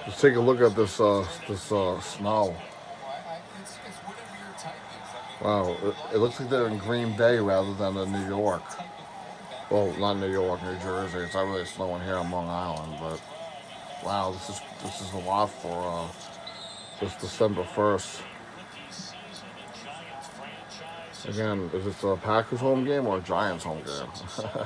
Let's take a look at this uh, this uh, snow. Wow, it, looks like they're in Green Bay rather than in New York. Well, not New York, New Jersey. It's not really snowing here on Long Island, but wow, this is this is a lot for uh, just December first. Again, is this a Packers home game or a Giants home game?